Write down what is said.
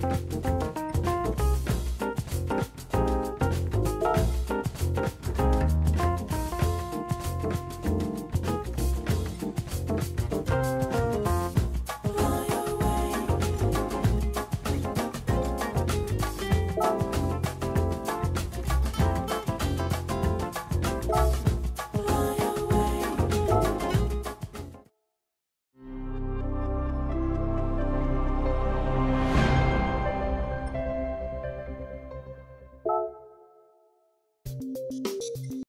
Bye.